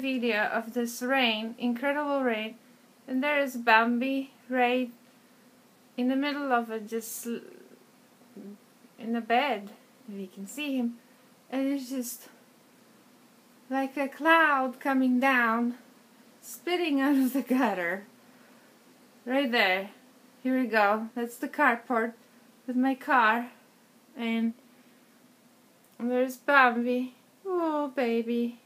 video of this rain, incredible rain, and there is Bambi right in the middle of it, just in the bed, if you can see him, and it's just like a cloud coming down, spitting out of the gutter. Right there. Here we go. That's the carport with my car, and there's Bambi. Oh, baby.